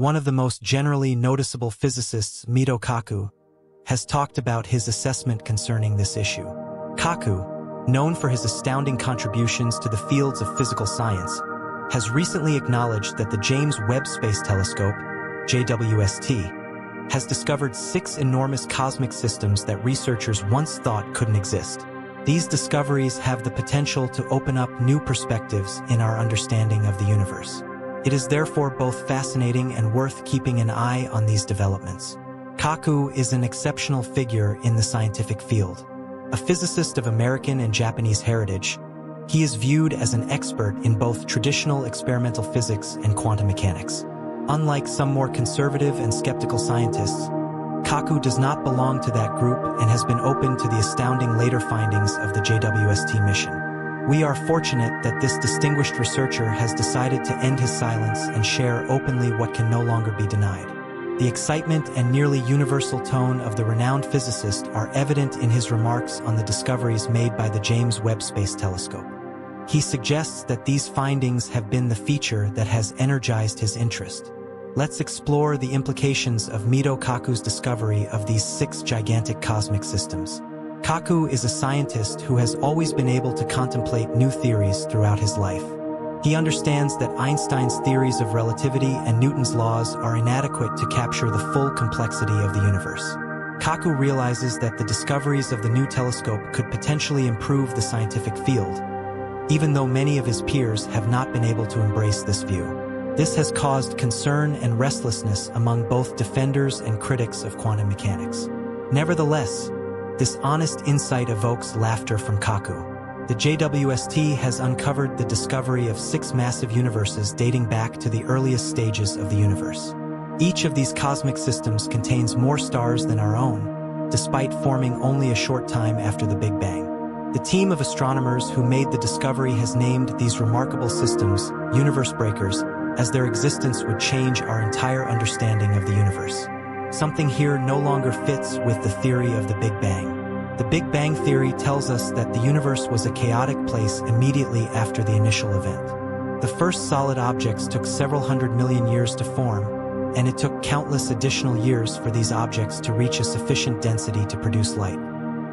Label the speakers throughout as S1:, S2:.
S1: one of the most generally noticeable physicists, Michio Kaku, has talked about his assessment concerning this issue. Kaku, known for his astounding contributions to the fields of physical science, has recently acknowledged that the James Webb Space Telescope, JWST, has discovered six enormous cosmic systems that researchers once thought couldn't exist. These discoveries have the potential to open up new perspectives in our understanding of the universe. It is therefore both fascinating and worth keeping an eye on these developments. Kaku is an exceptional figure in the scientific field. A physicist of American and Japanese heritage, he is viewed as an expert in both traditional experimental physics and quantum mechanics. Unlike some more conservative and skeptical scientists, Kaku does not belong to that group and has been open to the astounding later findings of the JWST mission. We are fortunate that this distinguished researcher has decided to end his silence and share openly what can no longer be denied. The excitement and nearly universal tone of the renowned physicist are evident in his remarks on the discoveries made by the James Webb Space Telescope. He suggests that these findings have been the feature that has energized his interest. Let's explore the implications of Michio Kaku's discovery of these six gigantic cosmic systems. Kaku is a scientist who has always been able to contemplate new theories throughout his life. He understands that Einstein's theories of relativity and Newton's laws are inadequate to capture the full complexity of the universe. Kaku realizes that the discoveries of the new telescope could potentially improve the scientific field, even though many of his peers have not been able to embrace this view. This has caused concern and restlessness among both defenders and critics of quantum mechanics. Nevertheless, this honest insight evokes laughter from Kaku, the JWST has uncovered the discovery of six massive universes dating back to the earliest stages of the universe. Each of these cosmic systems contains more stars than our own, despite forming only a short time after the Big Bang. The team of astronomers who made the discovery has named these remarkable systems universe breakers, as their existence would change our entire understanding of the universe. Something here no longer fits with the theory of the Big Bang. The Big Bang Theory tells us that the universe was a chaotic place immediately after the initial event. The first solid objects took several hundred million years to form, and it took countless additional years for these objects to reach a sufficient density to produce light.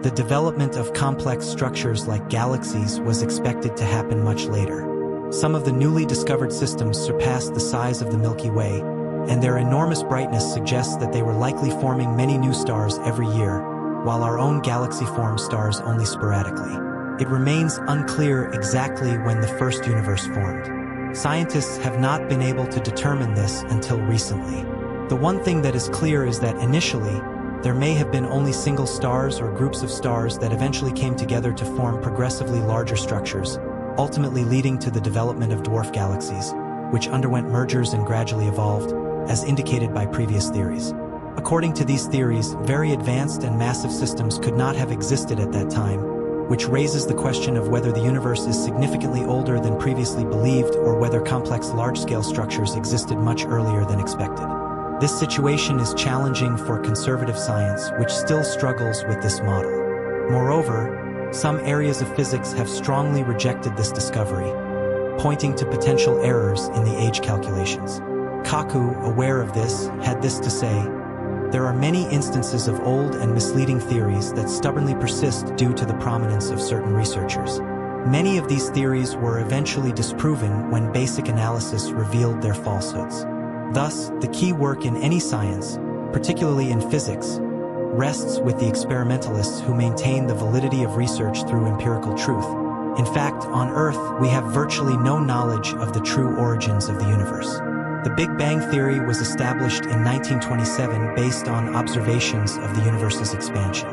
S1: The development of complex structures like galaxies was expected to happen much later. Some of the newly discovered systems surpassed the size of the Milky Way, and their enormous brightness suggests that they were likely forming many new stars every year, while our own galaxy forms stars only sporadically. It remains unclear exactly when the first universe formed. Scientists have not been able to determine this until recently. The one thing that is clear is that initially, there may have been only single stars or groups of stars that eventually came together to form progressively larger structures, ultimately leading to the development of dwarf galaxies, which underwent mergers and gradually evolved, as indicated by previous theories. According to these theories, very advanced and massive systems could not have existed at that time, which raises the question of whether the universe is significantly older than previously believed or whether complex large-scale structures existed much earlier than expected. This situation is challenging for conservative science, which still struggles with this model. Moreover, some areas of physics have strongly rejected this discovery, pointing to potential errors in the age calculations. Kaku, aware of this, had this to say, there are many instances of old and misleading theories that stubbornly persist due to the prominence of certain researchers. Many of these theories were eventually disproven when basic analysis revealed their falsehoods. Thus, the key work in any science, particularly in physics, rests with the experimentalists who maintain the validity of research through empirical truth. In fact, on Earth, we have virtually no knowledge of the true origins of the universe. The Big Bang Theory was established in 1927 based on observations of the universe's expansion.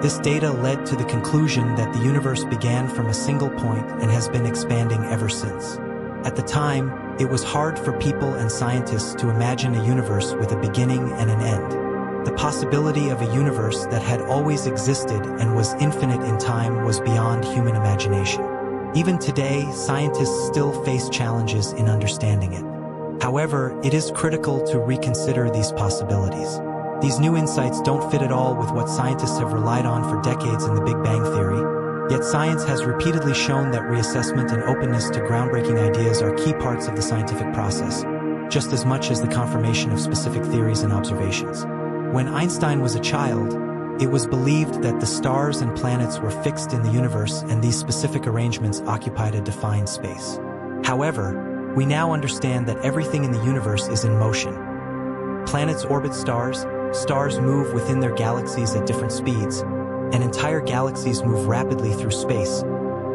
S1: This data led to the conclusion that the universe began from a single point and has been expanding ever since. At the time, it was hard for people and scientists to imagine a universe with a beginning and an end. The possibility of a universe that had always existed and was infinite in time was beyond human imagination. Even today, scientists still face challenges in understanding it. However, it is critical to reconsider these possibilities. These new insights don't fit at all with what scientists have relied on for decades in the Big Bang Theory, yet science has repeatedly shown that reassessment and openness to groundbreaking ideas are key parts of the scientific process. just as much as the confirmation of specific theories and observations. When Einstein was a child, it was believed that the stars and planets were fixed in the universe and these specific arrangements occupied a defined space. However, we now understand that everything in the universe is in motion. Planets orbit stars, stars move within their galaxies at different speeds, and entire galaxies move rapidly through space,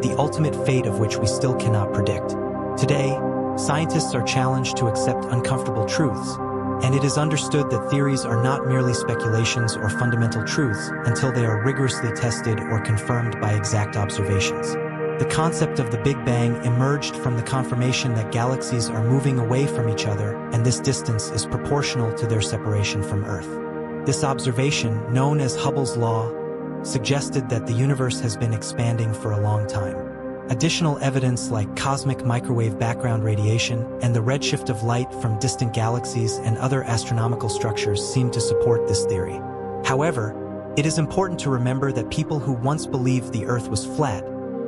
S1: the ultimate fate of which we still cannot predict. Today, scientists are challenged to accept uncomfortable truths, and it is understood that theories are not merely speculations or fundamental truths until they are rigorously tested or confirmed by exact observations. The concept of the Big Bang emerged from the confirmation that galaxies are moving away from each other and this distance is proportional to their separation from Earth. This observation, known as Hubble's law, suggested that the universe has been expanding for a long time. Additional evidence like cosmic microwave background radiation and the redshift of light from distant galaxies and other astronomical structures seem to support this theory. However, it is important to remember that people who once believed the Earth was flat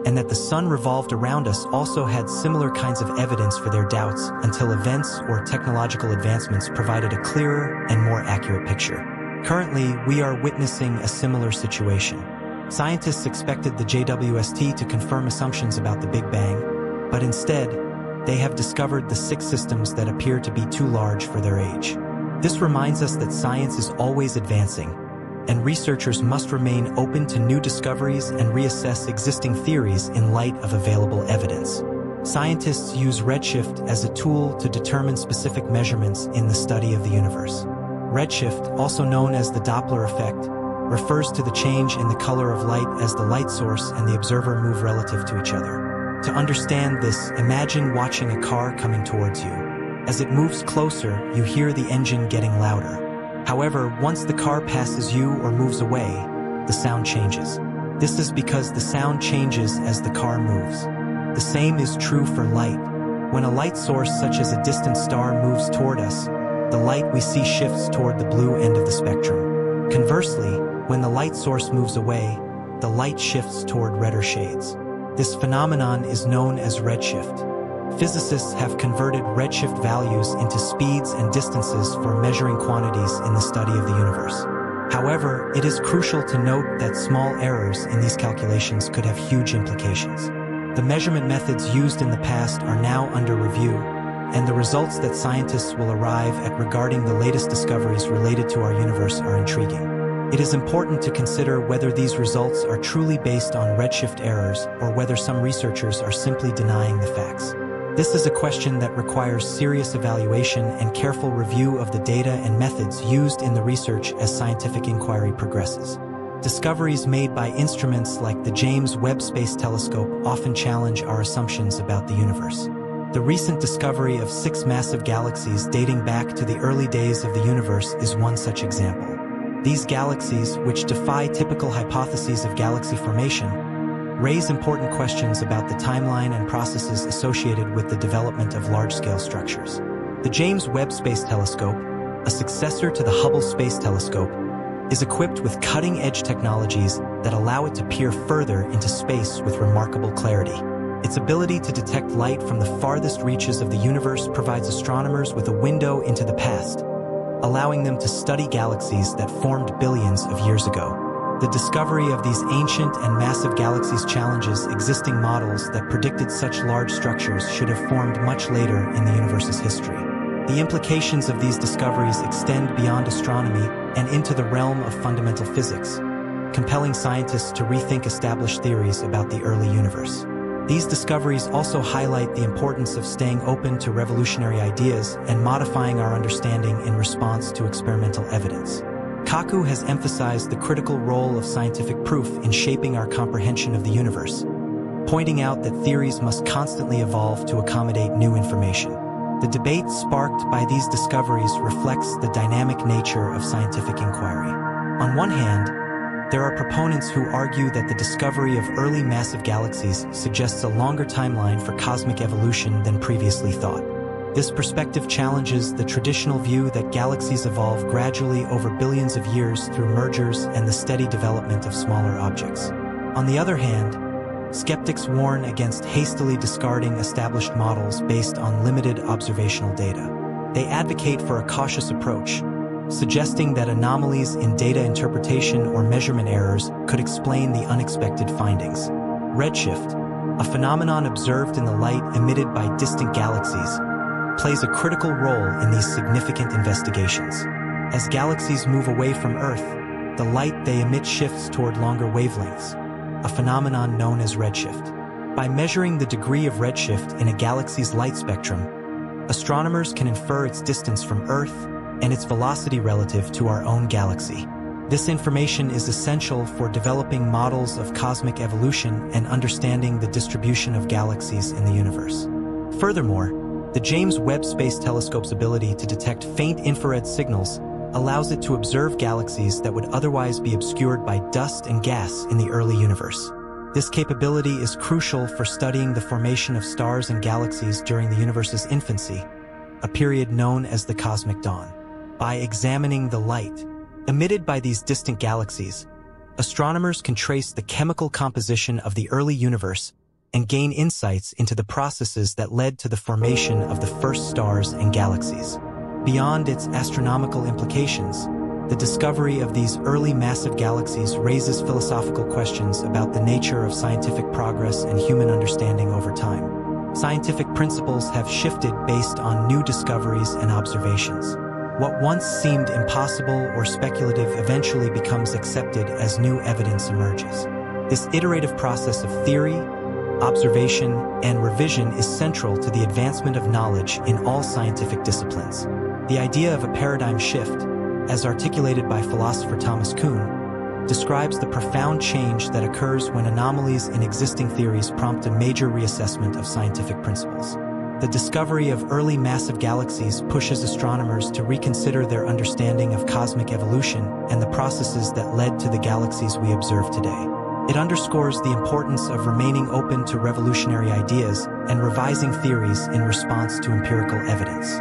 S1: and that the sun revolved around us also had similar kinds of evidence for their doubts until events or technological advancements provided a clearer and more accurate picture. Currently, we are witnessing a similar situation. Scientists expected the JWST to confirm assumptions about the Big Bang, but instead, they have discovered the six systems that appear to be too large for their age. This reminds us that science is always advancing, and researchers must remain open to new discoveries and reassess existing theories in light of available evidence. Scientists use redshift as a tool to determine specific measurements in the study of the universe. Redshift, also known as the Doppler effect, refers to the change in the color of light as the light source and the observer move relative to each other. To understand this, imagine watching a car coming towards you. As it moves closer, you hear the engine getting louder. However, once the car passes you or moves away, the sound changes. This is because the sound changes as the car moves. The same is true for light. When a light source such as a distant star moves toward us, the light we see shifts toward the blue end of the spectrum. Conversely, when the light source moves away, the light shifts toward redder shades. This phenomenon is known as redshift. Physicists have converted redshift values into speeds and distances for measuring quantities in the study of the universe. However, it is crucial to note that small errors in these calculations could have huge implications. The measurement methods used in the past are now under review, and the results that scientists will arrive at regarding the latest discoveries related to our universe are intriguing. It is important to consider whether these results are truly based on redshift errors or whether some researchers are simply denying the facts. This is a question that requires serious evaluation and careful review of the data and methods used in the research as scientific inquiry progresses. Discoveries made by instruments like the James Webb Space Telescope often challenge our assumptions about the universe. The recent discovery of six massive galaxies dating back to the early days of the universe is one such example. These galaxies, which defy typical hypotheses of galaxy formation, raise important questions about the timeline and processes associated with the development of large-scale structures. The James Webb Space Telescope, a successor to the Hubble Space Telescope, is equipped with cutting-edge technologies that allow it to peer further into space with remarkable clarity. Its ability to detect light from the farthest reaches of the universe provides astronomers with a window into the past, allowing them to study galaxies that formed billions of years ago. The discovery of these ancient and massive galaxies challenges existing models that predicted such large structures should have formed much later in the universe's history. The implications of these discoveries extend beyond astronomy and into the realm of fundamental physics, compelling scientists to rethink established theories about the early universe. These discoveries also highlight the importance of staying open to revolutionary ideas and modifying our understanding in response to experimental evidence. Kaku has emphasized the critical role of scientific proof in shaping our comprehension of the universe, pointing out that theories must constantly evolve to accommodate new information. The debate sparked by these discoveries reflects the dynamic nature of scientific inquiry. On one hand, there are proponents who argue that the discovery of early massive galaxies suggests a longer timeline for cosmic evolution than previously thought. This perspective challenges the traditional view that galaxies evolve gradually over billions of years through mergers and the steady development of smaller objects. On the other hand, skeptics warn against hastily discarding established models based on limited observational data. they advocate for a cautious approach, suggesting that anomalies in data interpretation or measurement errors could explain the unexpected findings. Redshift, a phenomenon observed in the light emitted by distant galaxies, plays a critical role in these significant investigations. As galaxies move away from Earth, the light they emit shifts toward longer wavelengths, a phenomenon known as redshift. By measuring the degree of redshift in a galaxy's light spectrum, astronomers can infer its distance from Earth and its velocity relative to our own galaxy. This information is essential for developing models of cosmic evolution and understanding the distribution of galaxies in the universe. Furthermore, the James Webb Space Telescope's ability to detect faint infrared signals allows it to observe galaxies that would otherwise be obscured by dust and gas in the early universe. This capability is crucial for studying the formation of stars and galaxies during the universe's infancy, a period known as the cosmic dawn. By examining the light emitted by these distant galaxies, astronomers can trace the chemical composition of the early universe and gain insights into the processes that led to the formation of the first stars and galaxies. Beyond its astronomical implications, the discovery of these early massive galaxies raises philosophical questions about the nature of scientific progress and human understanding over time. Scientific principles have shifted based on new discoveries and observations. What once seemed impossible or speculative eventually becomes accepted as new evidence emerges. This iterative process of theory, observation, and revision is central to the advancement of knowledge in all scientific disciplines. The idea of a paradigm shift, as articulated by philosopher Thomas Kuhn, describes the profound change that occurs when anomalies in existing theories prompt a major reassessment of scientific principles. The discovery of early massive galaxies pushes astronomers to reconsider their understanding of cosmic evolution and the processes that led to the galaxies we observe today. It underscores the importance of remaining open to revolutionary ideas and revising theories in response to empirical evidence.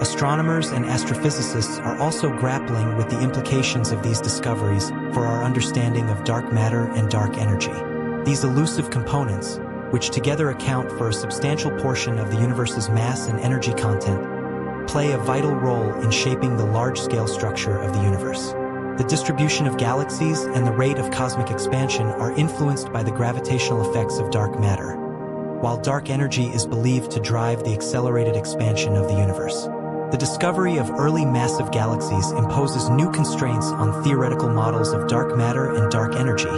S1: Astronomers and astrophysicists are also grappling with the implications of these discoveries for our understanding of dark matter and dark energy. These elusive components, which together account for a substantial portion of the universe's mass and energy content, play a vital role in shaping the large-scale structure of the universe. The distribution of galaxies and the rate of cosmic expansion are influenced by the gravitational effects of dark matter, while dark energy is believed to drive the accelerated expansion of the universe. The discovery of early massive galaxies imposes new constraints on theoretical models of dark matter and dark energy,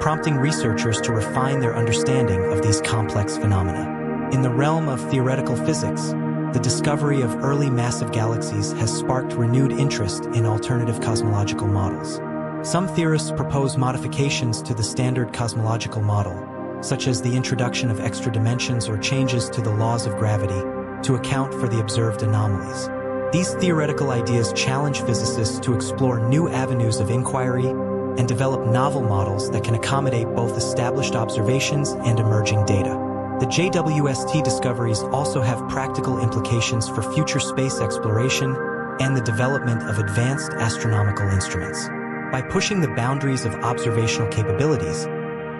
S1: prompting researchers to refine their understanding of these complex phenomena. In the realm of theoretical physics, the discovery of early massive galaxies has sparked renewed interest in alternative cosmological models. Some theorists propose modifications to the standard cosmological model, such as the introduction of extra dimensions or changes to the laws of gravity, to account for the observed anomalies. These theoretical ideas challenge physicists to explore new avenues of inquiry and develop novel models that can accommodate both established observations and emerging data. The JWST discoveries also have practical implications for future space exploration and the development of advanced astronomical instruments. By pushing the boundaries of observational capabilities,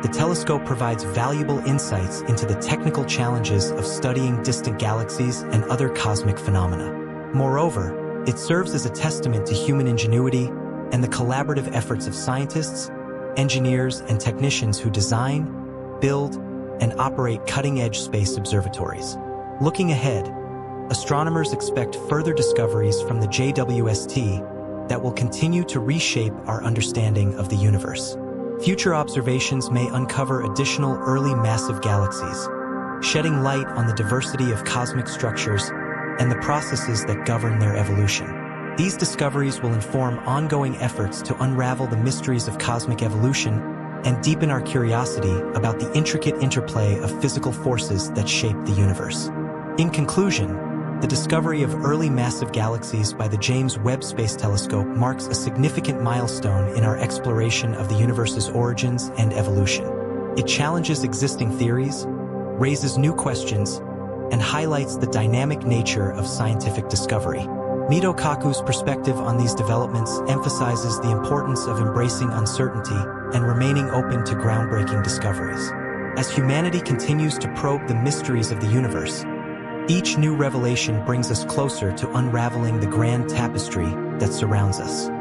S1: the telescope provides valuable insights into the technical challenges of studying distant galaxies and other cosmic phenomena. Moreover, it serves as a testament to human ingenuity and the collaborative efforts of scientists, engineers, and technicians who design, build, and operate cutting-edge space observatories. Looking ahead, astronomers expect further discoveries from the JWST that will continue to reshape our understanding of the universe. Future observations may uncover additional early massive galaxies, shedding light on the diversity of cosmic structures and the processes that govern their evolution. These discoveries will inform ongoing efforts to unravel the mysteries of cosmic evolution and deepen our curiosity about the intricate interplay of physical forces that shape the universe. In conclusion, the discovery of early massive galaxies by the James Webb Space Telescope marks a significant milestone in our exploration of the universe's origins and evolution. It challenges existing theories, raises new questions, and highlights the dynamic nature of scientific discovery. Michio Kaku's perspective on these developments emphasizes the importance of embracing uncertainty and remaining open to groundbreaking discoveries. As humanity continues to probe the mysteries of the universe, Each new revelation brings us closer to unraveling the grand tapestry that surrounds us.